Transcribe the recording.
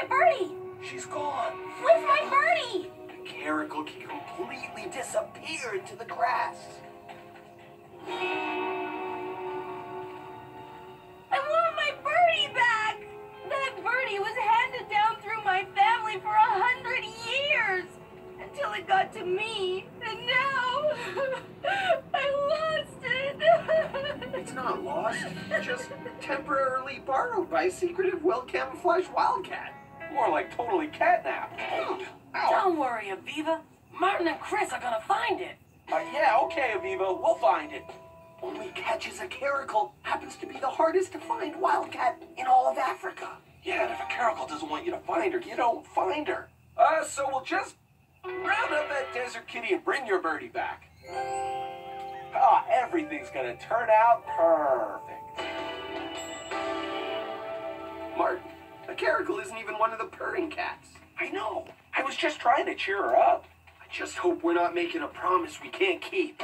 My birdie! She's gone. Where's my birdie? The caracal can completely disappeared into the grass. I want my birdie back! That birdie was handed down through my family for a hundred years until it got to me, and now I lost it. It's not lost, just temporarily borrowed by a secretive, well camouflaged wildcat. More like totally catnapped. Don't worry, Aviva. Martin and Chris are gonna find it. Uh, yeah, okay, Aviva, we'll find it. Only catches a caracal happens to be the hardest to find wildcat in all of Africa. Yeah, and if a caracal doesn't want you to find her, you don't find her. Uh, so we'll just round up that desert kitty and bring your birdie back. Ah, everything's gonna turn out perfect. A caracal isn't even one of the purring cats. I know. I was just trying to cheer her up. I just hope we're not making a promise we can't keep.